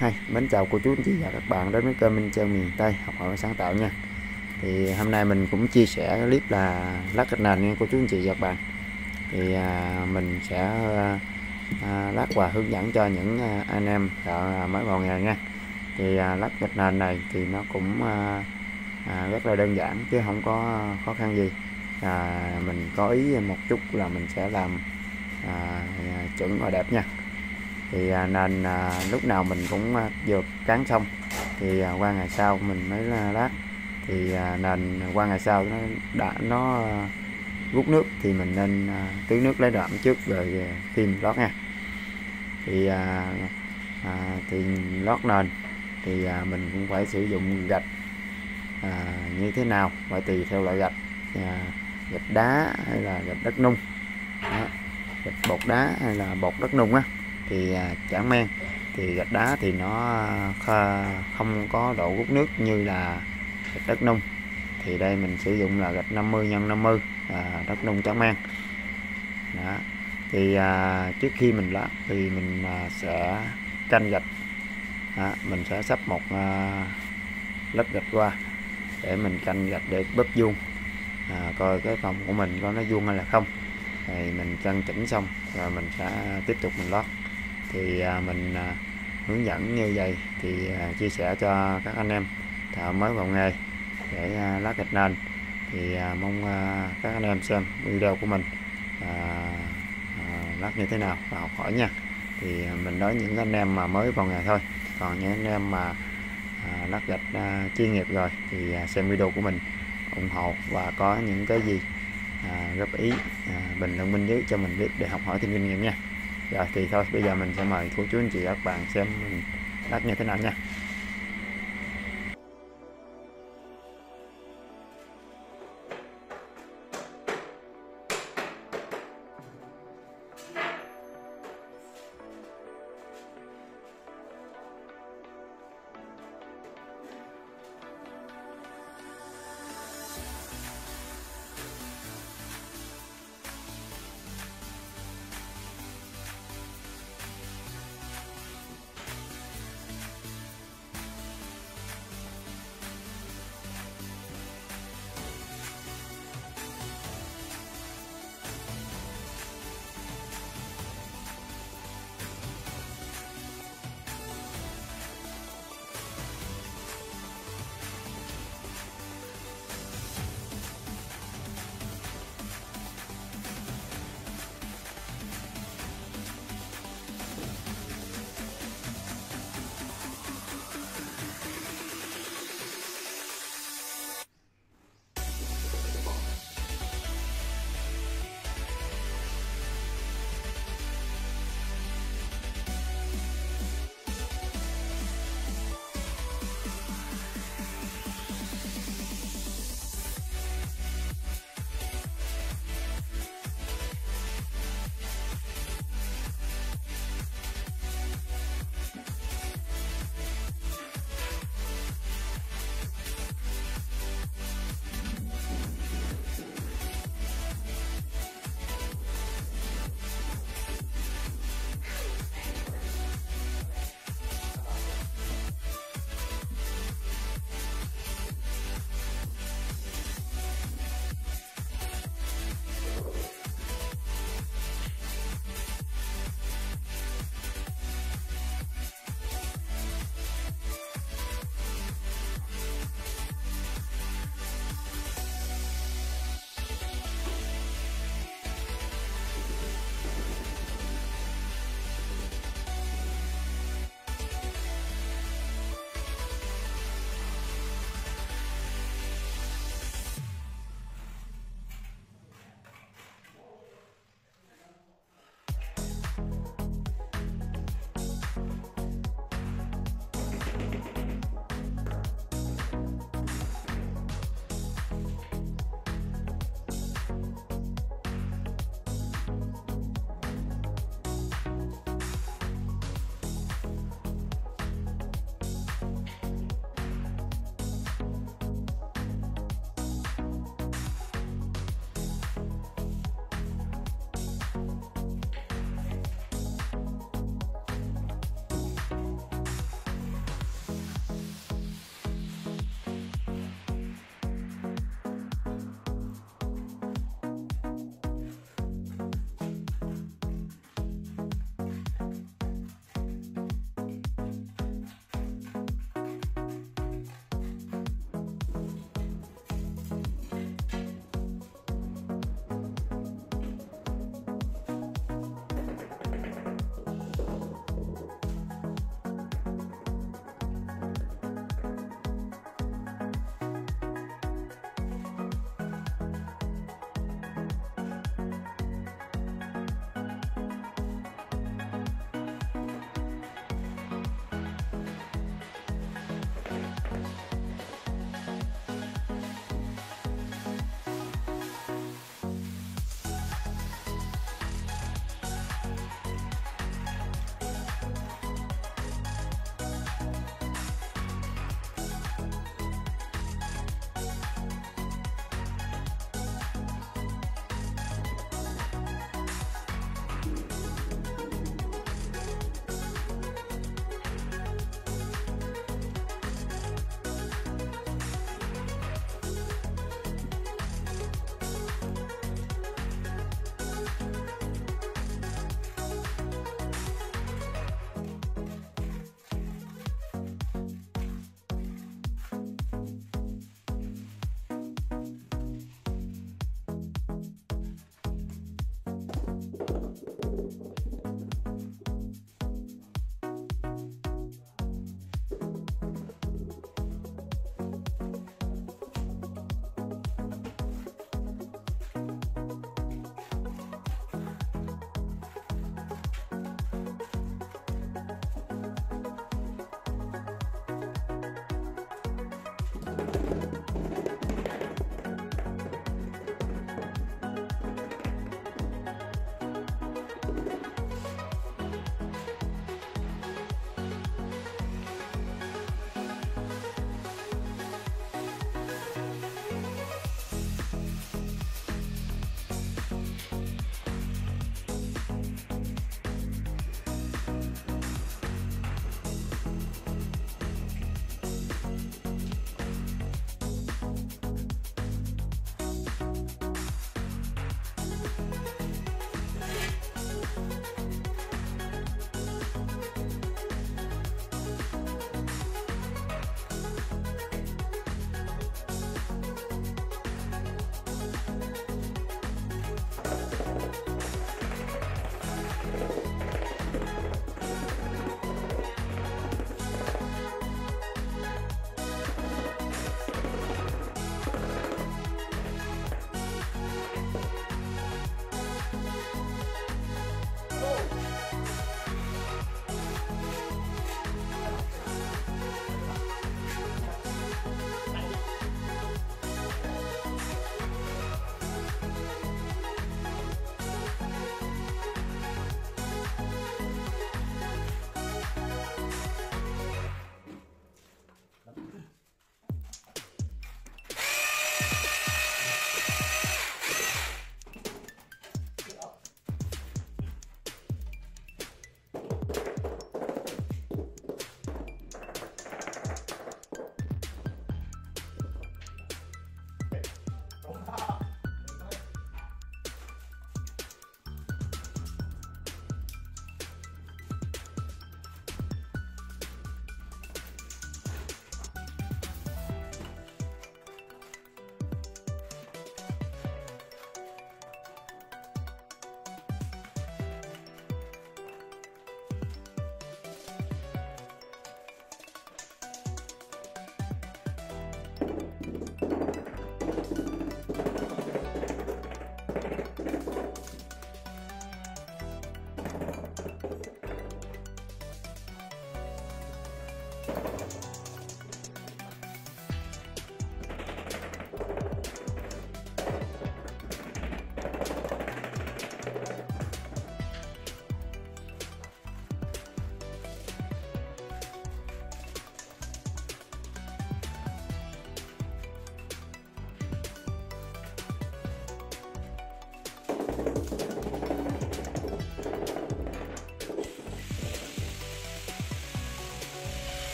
Hi, mến chào cô chú anh chị và các bạn đến với kênh Minh Trang miền Tây học hỏi sáng tạo nha. Thì hôm nay mình cũng chia sẻ clip là lát gạch nền nha cô chú anh chị và các bạn. Thì à, mình sẽ à, lát và hướng dẫn cho những à, anh em à, mới vào nghề nha. Thì à, lát gạch nền này thì nó cũng à, à, rất là đơn giản chứ không có khó khăn gì. À, mình có ý một chút là mình sẽ làm à, chuẩn và đẹp nha thì nền nên à, lúc nào mình cũng à, dược cán xong thì qua ngày sau mình mới lát. Thì nền qua ngày sau nó đã nó rút nước thì mình nên tưới nước lấy đạm trước rồi tìm lót nha. Thì à, à, thì lót nền thì à, mình cũng phải sử dụng gạch à, như thế nào phải tùy theo loại gạch à, gạch đá hay là gạch đất nung. Đó. gạch bột đá hay là bột đất nung á thì à, chản men. Thì gạch đá thì nó không có độ hút nước như là gạch đất nung. Thì đây mình sử dụng là gạch 50 x 50 à, đất nung chản men. Đó. Thì à, trước khi mình lát thì mình à, sẽ canh gạch. Đó, mình sẽ sắp một à, lớp gạch qua để mình canh gạch để bóp vuông. À, coi cái phòng của mình có nó vuông hay là không. Thì mình cân chỉnh xong rồi mình sẽ tiếp tục mình lót thì à, mình à, hướng dẫn như vậy thì à, chia sẻ cho các anh em thợ mới vào nghề để lát gạch nền. Thì mong các anh em xem video của mình lát như thế nào và học hỏi nha. Thì mình nói những anh em mà mới vào nghề thôi. Còn những anh em mà lát gạch chuyên nghiệp rồi thì xem video của mình ủng hộ và có những cái gì góp ý bình luận bên dưới cho mình biết để học hỏi thêm kinh nghiệm nha rồi thì thôi, bây giờ mình sẽ mời cô chú anh chị các bạn xem mình đắt như thế nào nha.